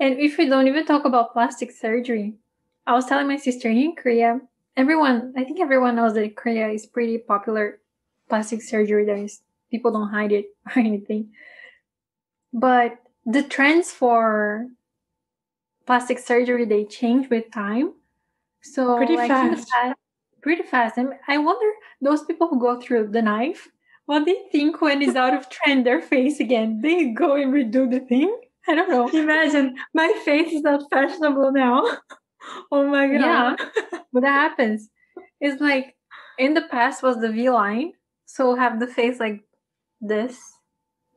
And if we don't even talk about plastic surgery, I was telling my sister here in Korea, everyone, I think everyone knows that Korea is pretty popular plastic surgery. There is people don't hide it or anything. But the trends for plastic surgery they change with time. So Pretty like fast. past- pretty fast. And I wonder those people who go through the knife, what they think when it's out of trend their face again. They go and redo the thing. I don't know. Imagine my face is not fashionable now. oh my god. Yeah. But that happens. It's like in the past was the V line, so have the face like this,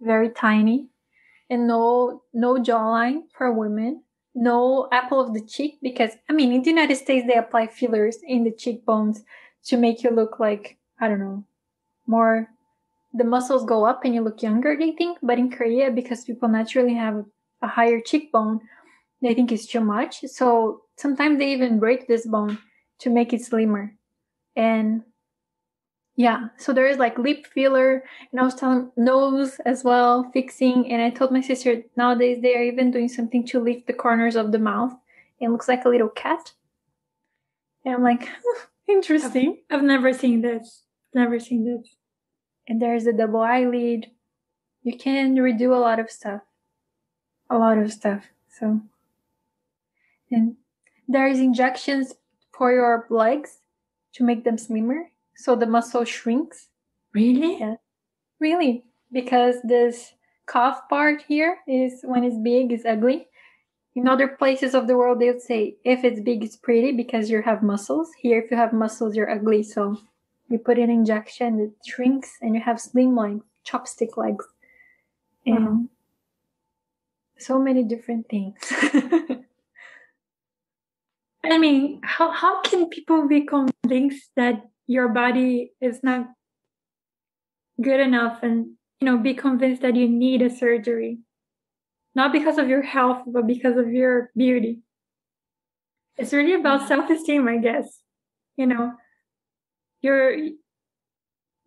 very tiny, and no no jawline for women, no apple of the cheek because I mean in the United States they apply fillers in the cheekbones to make you look like I don't know more. The muscles go up and you look younger. They think, but in Korea because people naturally have a higher cheekbone, they think it's too much. So sometimes they even break this bone to make it slimmer. And yeah, so there is like lip filler, and I was telling nose as well, fixing. And I told my sister nowadays they are even doing something to lift the corners of the mouth. It looks like a little cat. And I'm like, interesting. I've never seen this. Never seen this. And there's a double eyelid. You can redo a lot of stuff. A lot of stuff. So, and there's injections for your legs to make them slimmer. So the muscle shrinks. Really? Yeah. Really? Because this calf part here is when it's big, it's ugly. In other places of the world, they would say if it's big, it's pretty because you have muscles. Here, if you have muscles, you're ugly. So you put an injection, it shrinks, and you have slim legs, chopstick legs, and Wow. So many different things. I mean, how how can people be convinced that your body is not good enough and you know be convinced that you need a surgery? Not because of your health, but because of your beauty. It's really about mm-hmm. self-esteem, I guess. You know, your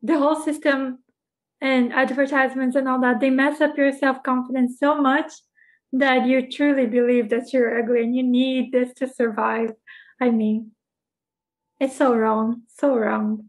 the whole system and advertisements and all that, they mess up your self-confidence so much that you truly believe that you're ugly and you need this to survive. I mean, it's so wrong, so wrong.